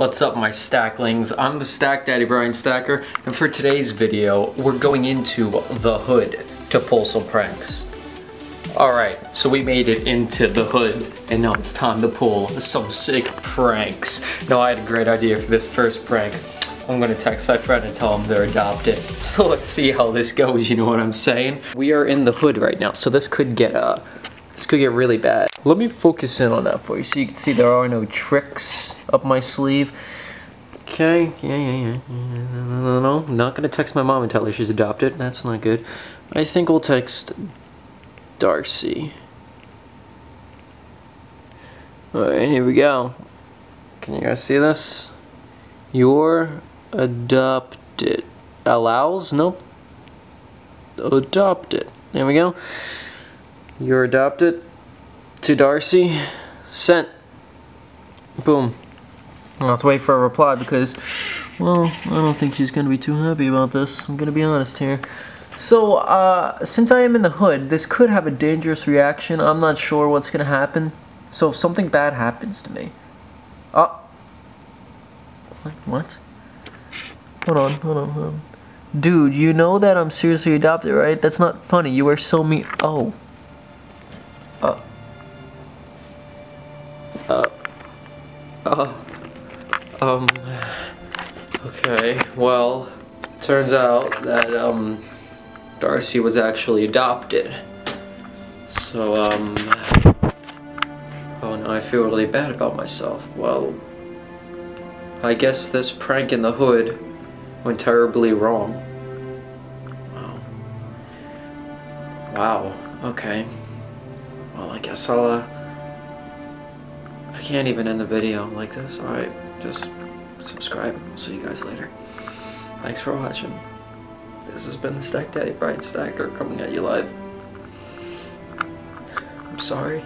What's up my stacklings? I'm the Stack Daddy Brian Stacker and for today's video we're going into the hood to pull some pranks. Alright, so we made it into the hood and now it's time to pull some sick pranks. Now I had a great idea for this first prank. I'm gonna text my friend and tell him they're adopted. So let's see how this goes, you know what I'm saying? We are in the hood right now, so this could get uh this could get really bad. Let me focus in on that for you so you can see there are no tricks up my sleeve. Okay, yeah, yeah, yeah. No, no, no, not gonna text my mom and tell her she's adopted. That's not good. I think we'll text Darcy. Alright, here we go. Can you guys see this? You're adopted. Allows? Nope. Adopted. There we go. You're adopted to Darcy. Sent. Boom. Let's wait for a reply because, well, I don't think she's going to be too happy about this. I'm going to be honest here. So, uh, since I am in the hood, this could have a dangerous reaction. I'm not sure what's going to happen. So if something bad happens to me. Oh. What? Hold on, hold on, hold on. Dude, you know that I'm seriously adopted, right? That's not funny. You are so mean. Oh. Uh. Uh. Um. Okay, well, turns out that, um, Darcy was actually adopted. So, um. Oh, now I feel really bad about myself. Well, I guess this prank in the hood went terribly wrong. Wow. Wow, okay. Well, I guess I'll, uh, I can't even end the video like this. Alright, just subscribe. I'll see you guys later. Thanks for watching. This has been the Stack Daddy Brian Stacker coming at you live. I'm sorry.